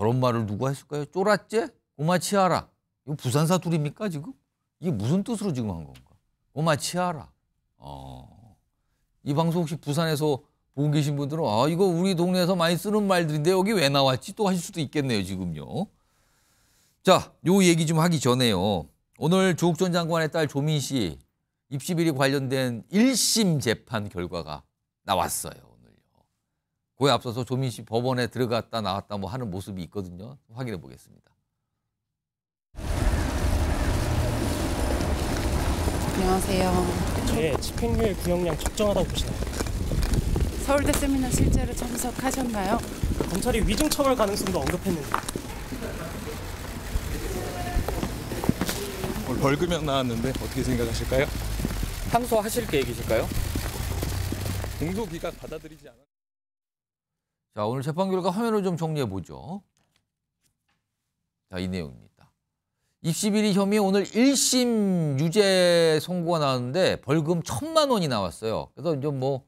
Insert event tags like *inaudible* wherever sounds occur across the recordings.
저런 말을 누가 했을까요? 쫄았제? 꼬마치아라. 이거 부산 사투리입니까 지금? 이게 무슨 뜻으로 지금 한 건가? 꼬마치아라. 어. 이 방송 혹시 부산에서 보고 계신 분들은 아 이거 우리 동네에서 많이 쓰는 말들인데 여기 왜 나왔지 또 하실 수도 있겠네요 지금요. 자, 요 얘기 좀 하기 전에요. 오늘 조국 전 장관의 딸 조민 씨 입시 비리 관련된 1심 재판 결과가 나왔어요. 그에 앞서서 조민 씨 법원에 들어갔다 나왔다 뭐 하는 모습이 있거든요. 확인해 보겠습니다. 안녕하세요. 저의 집행유예 구형량 적정하다고 보시나요? 서울대 세미나 실제로 참석하셨나요? 검찰이 위증 처벌 가능성도 언급했는데 오늘 벌금형 나왔는데 어떻게 생각하실까요? 항소하실 계획이실까요? 공소기각 받아들이지 않아. 자, 오늘 재판 결과 화면을 좀 정리해 보죠. 자, 이 내용입니다. 입시 비리 혐의 오늘 1심 유죄 선고가 나왔는데 벌금 천만 원이 나왔어요. 그래서 이제 뭐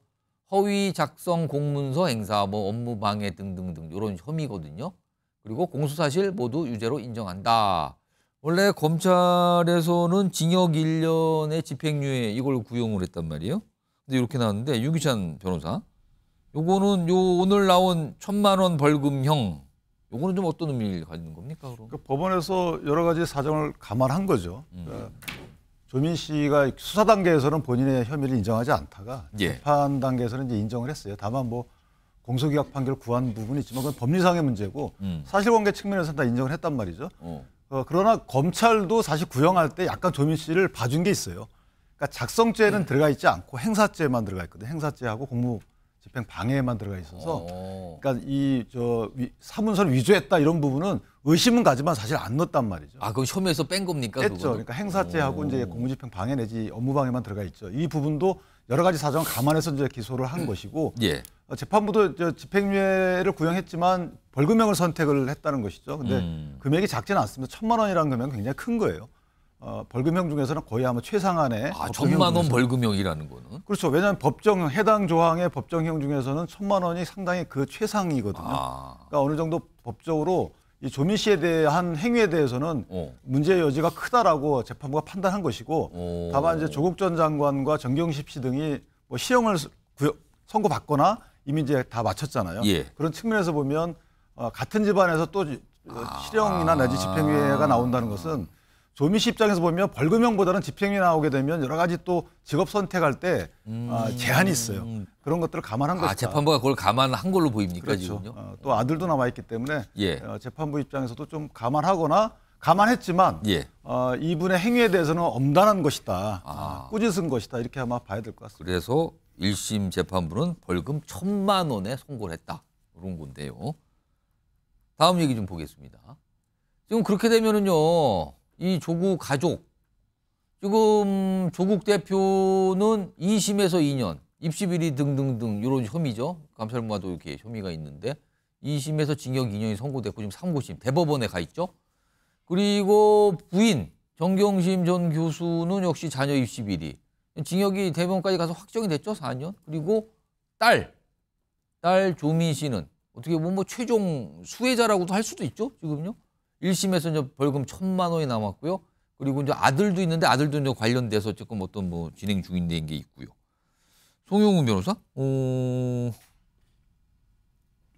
허위 작성 공문서 행사, 뭐 업무 방해 등등등 이런 혐의거든요. 그리고 공소 사실 모두 유죄로 인정한다. 원래 검찰에서는 징역 1년의 집행유예 이걸 구형을 했단 말이에요. 근데 이렇게 나왔는데 유기찬 변호사, 요거는 요 오늘 나온 천만 원 벌금형, 요거는 좀 어떤 의미를 가지는 겁니까? 그럼? 그 법원에서 여러 가지 사정을 감안한 거죠. 음. 그러니까 조민 씨가 수사 단계에서는 본인의 혐의를 인정하지 않다가 예. 재판 단계에서는 이제 인정을 했어요. 다만 뭐 공소기각 판결 구한 부분이 있지만 그건 법리상의 문제고 음. 사실관계 측면에서는 다 인정을 했단 말이죠. 어. 어, 그러나 검찰도 사실 구형할 때 약간 조민 씨를 봐준 게 있어요. 그러니까 작성죄는 네. 들어가 있지 않고 행사죄만 들어가 있거든요. 행사죄하고 공무 집행 방해만 들어가 있어서 어. 그러니까 이 저 사문서를 위조했다 이런 부분은 의심은 가지만 사실 안 넣었단 말이죠. 아, 그럼 혐의에서 뺀 겁니까? 뺐죠. 그거는? 그러니까 행사죄하고 오. 이제 공무집행 방해 내지 업무방해만 들어가 있죠. 이 부분도 여러 가지 사정을 감안해서 이제 기소를 한 것이고 예. 어, 재판부도 저 집행유예를 구형했지만 벌금형을 선택을 했다는 것이죠. 근데 음. 금액이 작지는 않습니다. 천만 원이라는 금액은 굉장히 큰 거예요. 어, 벌금형 중에서는 거의 아마 최상한의 아, 천만 원. 벌금형이라는 거는. 그렇죠. 왜냐하면 법정 해당 조항의 법정형 중에서는 천만 원이 상당히 그 최상이거든요. 아. 그러니까 어느 정도 법적으로 이 조민 씨에 대한 행위에 대해서는 어. 문제의 여지가 크다라고 재판부가 판단한 것이고 오. 다만 이제 조국 전 장관과 정경십 씨 등이 뭐 실형을 구형- 선고받거나 이미 이제 다 마쳤잖아요. 예. 그런 측면에서 보면 어, 같은 집안에서 또 지- 어, 실형이나 내지 집행유예가 나온다는 것은 조민 씨 입장에서 보면 벌금형보다는 집행유예 나오게 되면 여러 가지 또 직업 선택할 때 아, 제한이 있어요. 그런 것들을 감안한 것이다. 아, 재판부가 그걸 감안한 걸로 보입니까, 그렇죠. 지금요? 어, 또 아들도 남아 있기 때문에 예. 어, 재판부 입장에서도 좀 감안하거나 감안했지만 예. 어, 이분의 행위에 대해서는 엄단한 것이다, 아. 꾸짖은 것이다 이렇게 아마 봐야 될 것 같습니다. 그래서 1심 재판부는 벌금 천만 원에 선고를 했다. 그런 건데요. 다음 얘기 좀 보겠습니다. 지금 그렇게 되면은요, 이 조국 가족, 지금 조국 대표는 2심에서 2년, 입시 비리 등등등 이런 혐의죠. 감찰부와도 이렇게 혐의가 있는데 2심에서 징역 2년이 선고됐고 지금 3고심 대법원에 가 있죠. 그리고 부인 정경심 전 교수는 역시 자녀 입시 비리 징역이 대법원까지 가서 확정이 됐죠 4년 그리고 딸 딸 조민 씨는 어떻게 보면 뭐 최종 수혜자라고도 할 수도 있죠 지금요 1심에서 이제 벌금 천만 원이 남았고요. 그리고 이제 아들도 있는데 아들도 이제 관련돼서 조금 어떤 뭐 진행 중인 게 있고요. 송영훈 변호사? 어...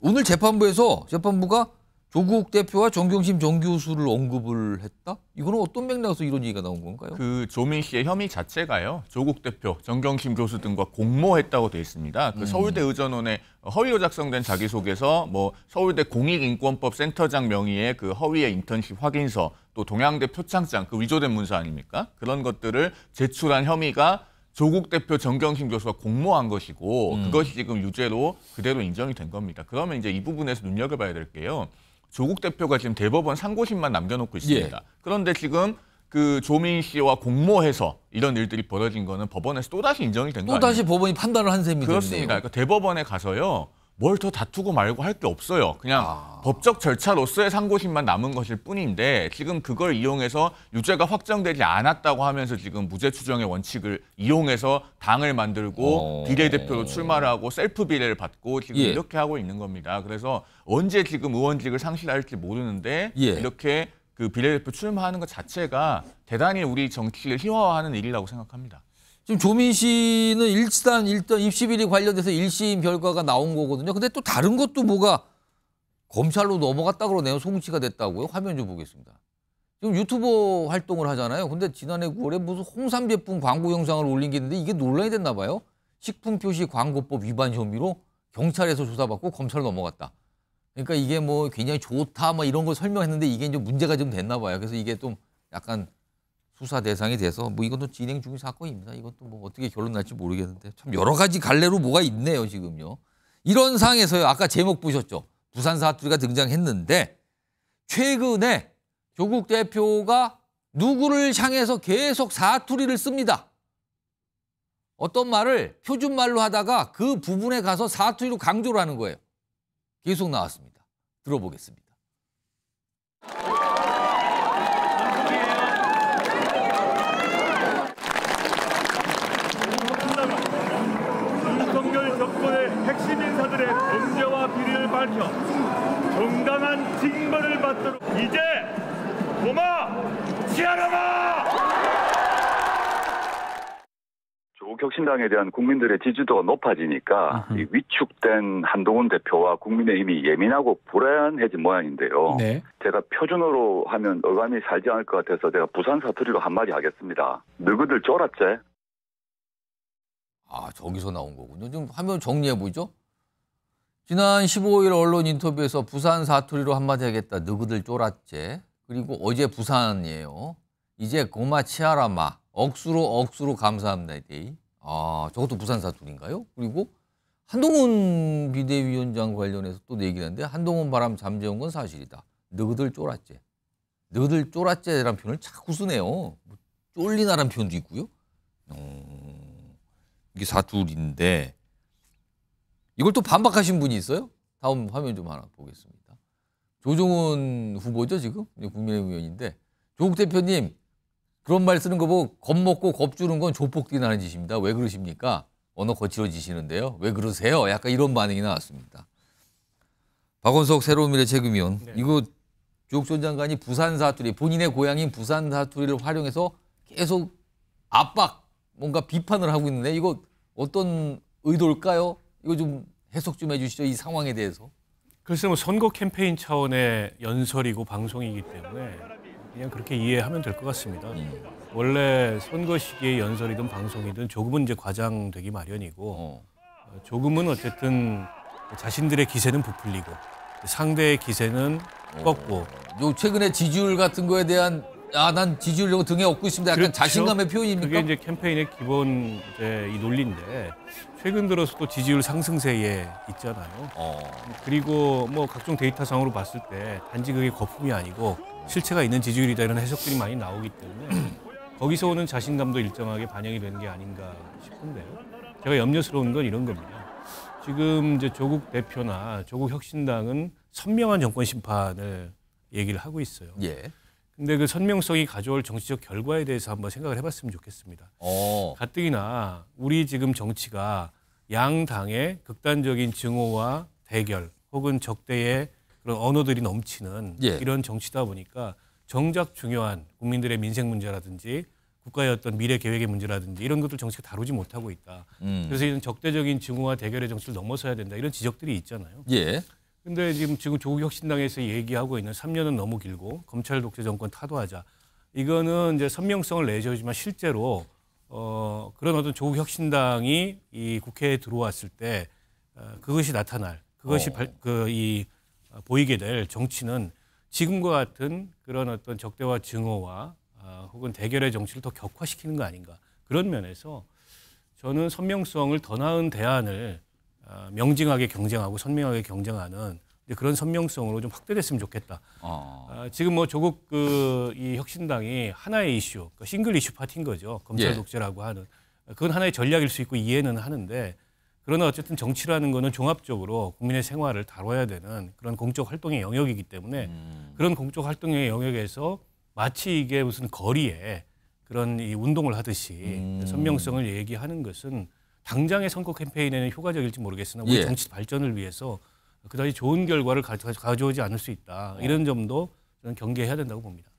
오늘 재판부에서 재판부가 조국 대표와 정경심 전 교수를 언급을 했다? 이거는 어떤 맥락에서 이런 얘기가 나온 건가요? 그 조민 씨의 혐의 자체가요. 조국 대표, 정경심 교수 등과 공모했다고 돼 있습니다. 그 서울대 의전원에 허위로 작성된 자기소개서, 뭐 서울대 공익인권법 센터장 명의의 그 허위의 인턴십 확인서, 또 동양대 표창장 그 위조된 문서 아닙니까? 그런 것들을 제출한 혐의가 조국 대표 정경심 교수가 공모한 것이고 그것이 지금 유죄로 그대로 인정이 된 겁니다. 그러면 이제 이 부분에서 눈여겨봐야 될 게요. 조국 대표가 지금 대법원 상고심만 남겨놓고 있습니다. 그런데 지금 그 조민 씨와 공모해서 이런 일들이 벌어진 거는 법원에서 또다시 인정이 된거또 아니에요? 다시 법원이 판단을 한 셈이 그렇습니다. 됐네요. 그러니까 대법원에 가서요. 뭘 더 다투고 말고 할 게 없어요. 그냥 아. 법적 절차로서의 상고심만 남은 것일 뿐인데 지금 그걸 이용해서 유죄가 확정되지 않았다고 하면서 지금 무죄 추정의 원칙을 이용해서 당을 만들고 어. 비례대표로 출마를 하고 셀프 비례를 받고 지금 예. 이렇게 하고 있는 겁니다. 그래서 언제 지금 의원직을 상실할지 모르는데 예. 이렇게 그 비례대표 출마하는 것 자체가 대단히 우리 정치를 희화화하는 일이라고 생각합니다. 지금 조민 씨는 일단 일단 입시 비리 관련돼서 1심 결과가 나온 거거든요. 근데 또 다른 것도 뭐가 검찰로 넘어갔다 그러네요. 송치가 됐다고요. 화면 좀 보겠습니다. 지금 유튜버 활동을 하잖아요. 근데 지난해 9월에 무슨 홍삼 제품 광고 영상을 올린 게 있는데 이게 논란이 됐나 봐요. 식품 표시 광고법 위반 혐의로 경찰에서 조사받고 검찰로 넘어갔다. 그러니까 이게 뭐 굉장히 좋다 뭐 이런 걸 설명했는데 이게 이제 문제가 좀 됐나 봐요. 그래서 이게 좀 약간 수사 대상이 돼서 뭐 이것도 진행 중인 사건입니다. 이것도 뭐 어떻게 결론 날지 모르겠는데 참 여러 가지 갈래로 뭐가 있네요 지금요. 이런 상황에서요. 아까 제목 보셨죠? 부산 사투리가 등장했는데 최근에 조국 대표가 누구를 향해서 계속 사투리를 씁니다. 어떤 말을 표준말로 하다가 그 부분에 가서 사투리로 강조를 하는 거예요. 계속 나왔습니다. 들어보겠습니다. 윤석열 정권의 핵심 인사들의 범죄와 비리를 밝혀 정당한 징벌을 받도록 이제 고마 치아라마 조국 혁신당에 대한 국민들의 지지도가 높아지니까 이 위축된 한동훈 대표와 국민의힘이 예민하고 불안해진 모양인데요. 네. 제가 표준어로 하면 어감이 살지 않을 것 같아서 제가 부산 사투리로 한마디 하겠습니다. 너희들 쫄았제? 아, 저기서 나온 거군요. 좀 화면 정리해 보죠. 지난 15일 언론 인터뷰에서 부산 사투리로 한마디 하겠다. 너희들 쫄았제. 그리고 어제 부산이에요. 이제 고마 치아라마. 억수로 억수로 감사합니다. 아, 저것도 부산 사투리인가요? 그리고 한동훈 비대위원장 관련해서 또 얘기를 하는데 한동훈 바람 잠재운 건 사실이다. 너희들 쫄았제. 너희들 쫄았제라는 표현을 자꾸 쓰네요. 뭐 쫄리나라는 표현도 있고요. 어, 이게 사투리인데 이걸 또 반박하신 분이 있어요? 다음 화면 좀 하나 보겠습니다. 조종훈 후보죠 지금 국민의힘 의원인데 조국 대표님 그런 말 쓰는 거 보고 겁먹고 겁주는 건 조폭들이 나는 짓입니다. 왜 그러십니까? 언어 거칠어지시는데요. 왜 그러세요? 약간 이런 반응이 나왔습니다. 박원석 새로운 미래 책임위원 이거 조국 전 장관이 부산 사투리 본인의 고향인 부산 사투리를 활용해서 계속 압박 뭔가 비판을 하고 있는데 이거 어떤 의도일까요? 이거 좀 해석 좀 해주시죠 이 상황에 대해서. 글쎄 뭐 선거 캠페인 차원의 연설이고 방송이기 때문에 그냥 그렇게 이해하면 될 것 같습니다. 원래 선거 시기의 연설이든 방송이든 조금은 이제 과장되기 마련이고 어. 어, 조금은 어쨌든 자신들의 기세는 부풀리고 상대의 기세는 꺾고 요 최근에 지지율 같은 거에 대한 아 난 지지율 등에 업고 있습니다. 약간 그렇죠. 자신감의 표현입니까? 그게 이제 캠페인의 기본 이제 이 논리인데 최근 들어서 또 지지율 상승세에 있잖아요. 어. 그리고 뭐 각종 데이터상으로 봤을 때 단지 그게 거품이 아니고 실체가 있는 지지율이다 이런 해석들이 많이 나오기 때문에 *clears throat* 거기서 오는 자신감도 일정하게 반영이 되는 게 아닌가 싶은데요. 제가 염려스러운 건 이런 겁니다. 지금 이제 조국 대표나 조국 혁신당은 선명한 정권 심판을 얘기를 하고 있어요. 예. 근데 그 선명성이 가져올 정치적 결과에 대해서 한번 생각을 해봤으면 좋겠습니다. 어. 가뜩이나 우리 지금 정치가 양 당의 극단적인 증오와 대결 혹은 적대의 그런 언어들이 넘치는 예. 이런 정치다 보니까 정작 중요한 국민들의 민생 문제라든지 국가의 어떤 미래 계획의 문제라든지 이런 것들 정치가 다루지 못하고 있다. 음. 그래서 이런 적대적인 증오와 대결의 정치를 넘어서야 된다. 이런 지적들이 있잖아요. 예. 근데 지금 지금 조국 혁신당에서 얘기하고 있는 3년은 너무 길고 검찰 독재 정권 타도하자. 이거는 이제 선명성을 내세우지만 실제로 어 그런 어떤 조국 혁신당이 이 국회에 들어왔을 때 어, 그것이 나타날 그것이 어. 그이 보이게 될 정치는 지금과 같은 그런 어떤 적대와 증오와 어, 혹은 대결의 정치를 더 격화시키는 거 아닌가 그런 면에서 저는 선명성을 더 나은 대안을 어, 명징하게 경쟁하고 선명하게 경쟁하는 그런 선명성으로 좀 확대됐으면 좋겠다. 어. 어, 지금 뭐 조국 그 이 혁신당이 하나의 이슈, 그 싱글 이슈 파티인 거죠. 검찰 예. 독재라고 하는 그건 하나의 전략일 수 있고 이해는 하는데 그러나 어쨌든 정치라는 거는 종합적으로 국민의 생활을 다뤄야 되는 그런 공적 활동의 영역이기 때문에 그런 공적 활동의 영역에서 마치 이게 무슨 거리에 그런 이 운동을 하듯이 음. 선명성을 얘기하는 것은 당장의 선거 캠페인에는 효과적일지 모르겠으나 우리 예. 정치 발전을 위해서 그다지 좋은 결과를 가져, 가져오지 않을 수 있다. 이런 점도 저는 경계해야 된다고 봅니다.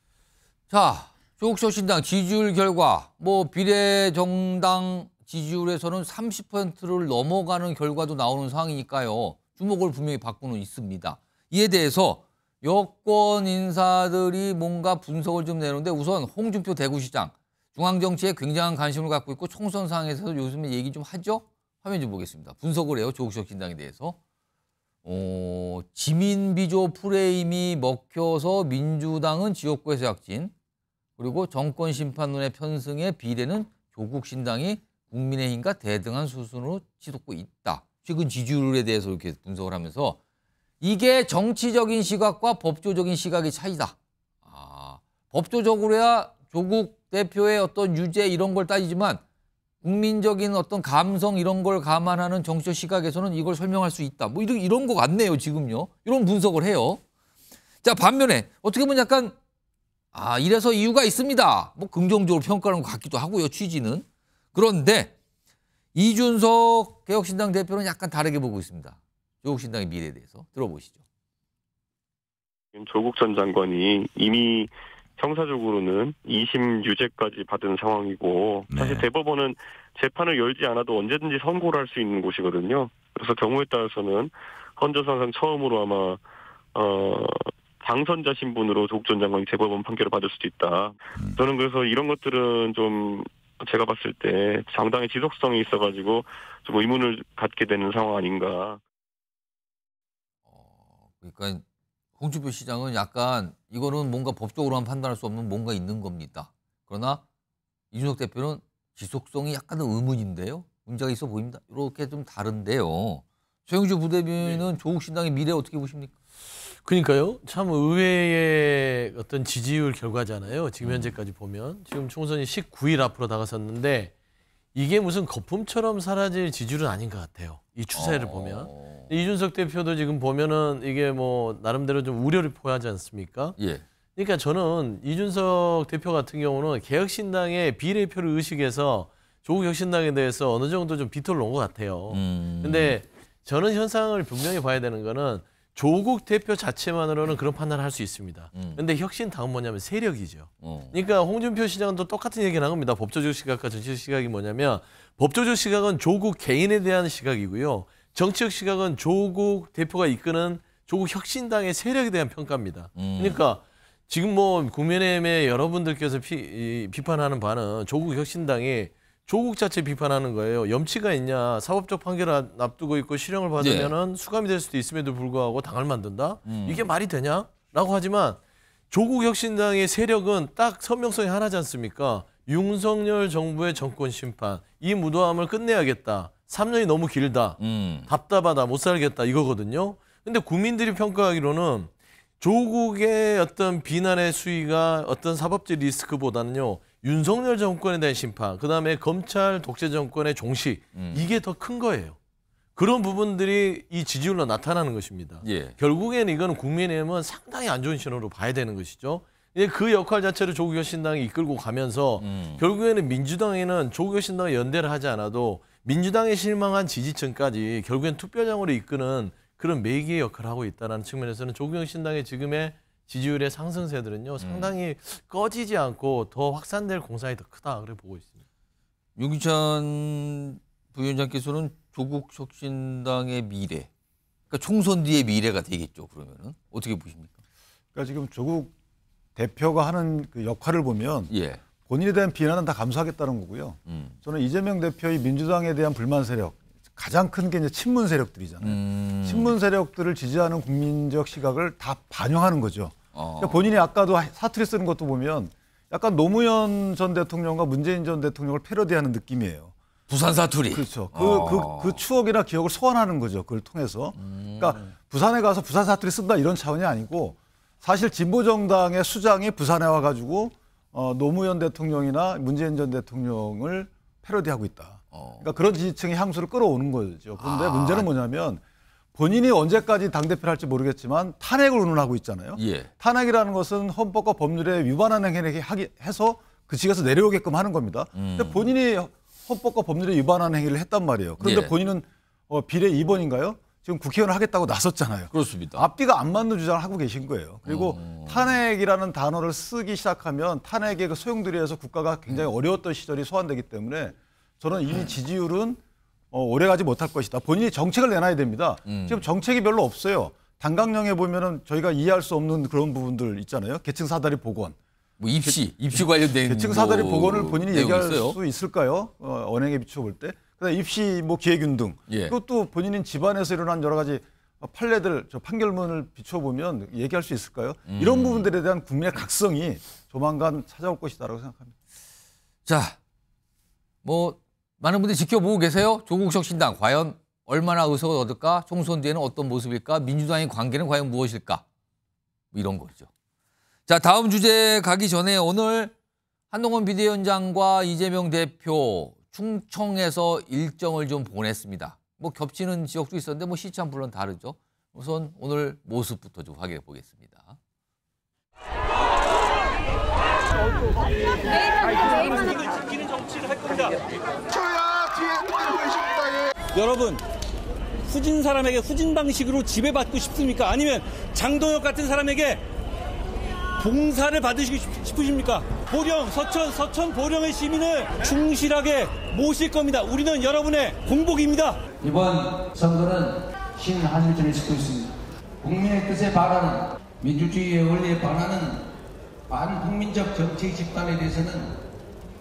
자, 조국 혁신당 지지율 결과 뭐 비례정당 지지율에서는 30%를 넘어가는 결과도 나오는 상황이니까요. 주목을 분명히 받고는 있습니다. 이에 대해서 여권 인사들이 뭔가 분석을 좀 내는데 우선 홍준표 대구시장 중앙 정치에 굉장한 관심을 갖고 있고 총선 상황에서 요즘에 얘기 좀 하죠? 화면 좀 보겠습니다. 분석을 해요. 조국 혁 신당에 대해서. 어, 지민 비조 프레임이 먹혀서 민주당은 지역구에서 약진 그리고 정권 심판론의 편승에 비례는 조국 신당이 국민의힘과 대등한 수순으로 치솟고 있다. 최근 지지율에 대해서 이렇게 분석을 하면서 이게 정치적인 시각과 법조적인 시각의 차이다. 아, 법조적으로야 조국 대표의 어떤 유죄 이런 걸 따지지만 국민적인 어떤 감성 이런 걸 감안하는 정치적 시각에서는 이걸 설명할 수 있다. 뭐 이런 이런 거 같네요 지금요. 이런 분석을 해요. 자 반면에 어떻게 보면 약간 아 이래서 이유가 있습니다. 뭐 긍정적으로 평가하는 것 같기도 하고요 취지는 그런데 이준석 개혁신당 대표는 약간 다르게 보고 있습니다. 조국신당의 미래에 대해서 들어보시죠. 조국 전 장관이 이미 형사적으로는 2심 유죄까지 받은 상황이고 네. 사실 대법원은 재판을 열지 않아도 언제든지 선고를 할 수 있는 곳이거든요. 그래서 경우에 따라서는 헌재사상 처음으로 아마 어 당선자 신분으로 조국 전 장관이 대법원 판결을 받을 수도 있다. 저는 그래서 이런 것들은 좀 제가 봤을 때 장당의 지속성이 있어가지고 좀 의문을 갖게 되는 상황 아닌가. 어, 그러니까 홍준표 시장은 약간 이거는 뭔가 법적으로만 판단할 수 없는 뭔가 있는 겁니다. 그러나 이준석 대표는 지속성이 약간은 의문인데요. 문제가 있어 보입니다. 이렇게 좀 다른데요. 최영주 부대변인은 조국 신당의 미래 어떻게 보십니까? 그러니까요. 참 의외의 어떤 지지율 결과잖아요. 지금 현재까지 보면 지금 총선이 19일 앞으로 다가섰는데 이게 무슨 거품처럼 사라질 지지율은 아닌 것 같아요. 이 추세를 어, 보면 이준석 대표도 지금 보면은 이게 뭐 나름대로 좀 우려를 표하지 않습니까? 예. 그러니까 저는 이준석 대표 같은 경우는 개혁신당의 비례표를 의식해서 조국 혁신당에 대해서 어느 정도 좀 비토를 놓은 것 같아요. 음. 근데 저는 현상을 분명히 봐야 되는 거는 조국 대표 자체만으로는 그런 판단을 할 수 있습니다. 음. 근데 혁신당은 뭐냐면 세력이죠. 어. 그러니까 홍준표 시장은 또 똑같은 얘기를 한 겁니다. 법조적 시각과 정치적 시각이 뭐냐면 법조적 시각은 조국 개인에 대한 시각이고요. 정치적 시각은 조국 대표가 이끄는 조국 혁신당의 세력에 대한 평가입니다. 음. 그러니까 지금 뭐 국민의힘의 여러분들께서 피, 이, 비판하는 바는 조국 혁신당이 조국 자체 비판하는 거예요. 염치가 있냐? 사법적 판결을 앞두고 있고 실형을 받으면은 수감이 될 수도 있음에도 불구하고 당을 만든다? 음. 이게 말이 되냐? 라고 하지만 조국 혁신당의 세력은 딱 선명성이 하나지 않습니까? 윤석열 정부의 정권 심판, 이 무도함을 끝내야겠다. 3년이 너무 길다. 음. 답답하다. 못 살겠다. 이거거든요. 근데 국민들이 평가하기로는 조국의 어떤 비난의 수위가 어떤 사법적 리스크보다는요. 윤석열 정권에 대한 심판, 그다음에 검찰 독재 정권의 종식 음. 이게 더 큰 거예요. 그런 부분들이 이 지지율로 나타나는 것입니다. 예. 결국에는 이거는 국민의힘은 상당히 안 좋은 신호로 봐야 되는 것이죠. 근데 그 역할 자체를 조국 혁신당이 이끌고 가면서 음. 결국에는 민주당에는 조국 혁신당과 연대를 하지 않아도 민주당에 실망한 지지층까지 결국엔 투표장으로 이끄는 그런 매개의 역할을 하고 있다는 측면에서는 조국 혁신당의 지금의 지지율의 상승세들은요 상당히 꺼지지 않고 더 확산될 공산이 더 크다 그래 보고 있습니다. 윤기찬 부위원장께서는 조국 혁신당의 미래, 그러니까 총선 뒤의 미래가 되겠죠. 그러면은 어떻게 보십니까? 그러니까 지금 조국 대표가 하는 그 역할을 보면 예. 본인에 대한 비난은 다 감수하겠다는 거고요. 음. 저는 이재명 대표의 민주당에 대한 불만 세력 가장 큰 게 이제 친문 세력들이잖아요. 음. 친문 세력들을 지지하는 국민적 시각을 다 반영하는 거죠. 어. 그러니까 본인이 아까도 사투리 쓰는 것도 보면 약간 노무현 전 대통령과 문재인 전 대통령을 패러디하는 느낌이에요. 부산 사투리. 그렇죠. 그, 어. 그, 그 추억이나 기억을 소환하는 거죠. 그걸 통해서. 그러니까 부산에 가서 부산 사투리 쓴다 이런 차원이 아니고 사실 진보정당의 수장이 부산에 와가지고 어, 노무현 대통령이나 문재인 전 대통령을 패러디하고 있다. 그러니까 그런 지지층의 향수를 끌어오는 거죠. 그런데 아. 문제는 뭐냐면 본인이 언제까지 당대표를 할지 모르겠지만 탄핵을 운운하고 있잖아요. 예. 탄핵이라는 것은 헌법과 법률에 위반하는 행위를 하기- 해서 그 직에서 내려오게끔 하는 겁니다. 음. 근데 본인이 헌법과 법률에 위반하는 행위를 했단 말이에요. 그런데 예. 본인은 어, 비례 2번인가요? 지금 국회의원을 하겠다고 나섰잖아요. 그렇습니다. 앞뒤가 안 맞는 주장을 하고 계신 거예요. 그리고 어. 탄핵이라는 단어를 쓰기 시작하면 탄핵의 그 소용돌이에 서 국가가 굉장히 어려웠던 시절이 소환되기 때문에 저는 이미 지지율은 어, 오래가지 못할 것이다. 본인이 정책을 내놔야 됩니다. 음. 지금 정책이 별로 없어요. 단강령에 보면은 저희가 이해할 수 없는 그런 부분들 있잖아요. 계층 사다리 복원. 뭐 입시, 입시 관련된 계층 사다리 뭐 복원을 본인이 내용이 얘기할 있어요? 수 있을까요? 어, 언행에 비춰볼 때. 그다음 입시 뭐 기획윤 등. 예. 그것도 본인인 집안에서 일어난 여러 가지 판례들, 저 판결문을 비춰보면 얘기할 수 있을까요? 음. 이런 부분들에 대한 국민의 각성이 조만간 찾아올 것이다라고 생각합니다. 자, 뭐 많은 분들이 지켜보고 계세요. 조국혁 신당 과연 얼마나 의석을 얻을까? 총선 뒤에는 어떤 모습일까? 민주당의 관계는 과연 무엇일까? 뭐 이런 거죠. 자, 다음 주제 가기 전에 오늘 한동훈 비대위원장과 이재명 대표 충청에서 일정을 좀 보냈습니다. 뭐 겹치는 지역도 있었는데 뭐 시참 물론 다르죠. 우선 오늘 모습부터 좀 확인해 보겠습니다. 여러분 후진 사람에게 후진 방식으로 지배받고 싶습니까? 아니면 장동혁 같은 사람에게 봉사를 받으시고 싶- 싶으십니까? 보령, 서천, 서천 보령의 시민을 충실하게 모실 겁니다. 우리는 여러분의 공복입니다. 이번 선거는 신한일전을 짓고 있습니다. 국민의 뜻에 반하는 민주주의의 원리에 반하는 반국민적 정책 집단에 대해서는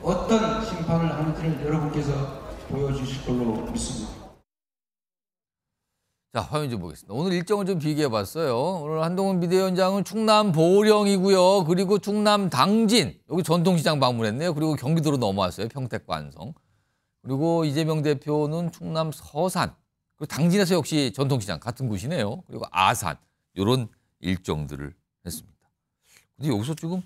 어떤 심판을 하는지를 여러분께서 보여주실 걸로 믿습니다. 자, 화면 좀 보겠습니다. 오늘 일정을 좀 비교해 봤어요. 오늘 한동훈 비대위원장은 충남 보령이고요. 그리고 충남 당진, 여기 전통시장 방문했네요. 그리고 경기도로 넘어왔어요. 평택 관성. 그리고 이재명 대표는 충남 서산. 그리고 당진에서 역시 전통시장 같은 곳이네요. 그리고 아산. 요런 일정들을 했습니다. 근데 여기서 지금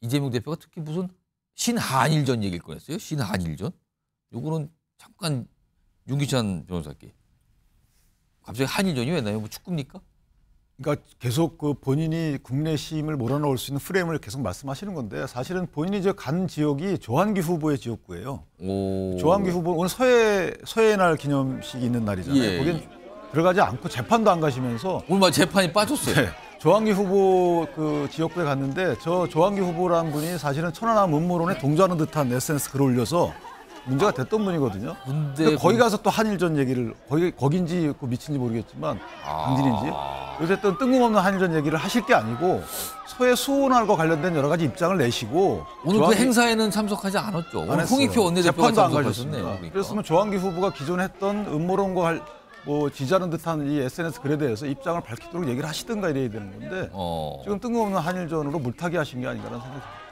이재명 대표가 특히 무슨 신한일전 얘기를 꺼냈어요. 신한일전. 요거는 잠깐 윤기찬 변호사께 갑자기 한일전이 왜 나요? 뭐 축구입니까? 그러니까 계속 그 본인이 국내 심을 몰아넣을 수 있는 프레임을 계속 말씀하시는 건데 사실은 본인이 저간 지역이 조한기 후보의 지역구예요. 오. 조한기 후보 오늘 서해 서해 날 기념식이 있는 날이잖아요. 예. 거긴 들어가지 않고 재판도 안 가시면서 오늘 막 재판이 빠졌어요. 네. 조한기 후보 그 지역구에 갔는데 저 조한기 후보라는 분이 사실은 천안함 음모론에 동조하는 듯한 SNS 글을 올려서 문제가 됐던 분이거든요. 근데 거기 그- 가서 또 한일전 얘기를 거기 거긴지 그 미친지 모르겠지만 아. 당진인지 어쨌든 뜬금없는 한일전 얘기를 하실 게 아니고 서해 수호날과 관련된 여러 가지 입장을 내시고 오늘 그 조한기- 행사에는 참석하지 않았죠. 안 오늘 했어요. 홍익표 원내대표가 재판도 안 참석하셨네요. 가셨습니다. 그러니까. 그랬으면 조한기 후보가 기존에 했던 음모론과 할- 뭐 지지하는 듯한 이 SNS 글에 대해서 입장을 밝히도록 얘기를 하시든가 이래야 되는 건데 어. 지금 뜬금없는 한일전으로 물타기 하신 게 아닌가라는 생각이 듭니다.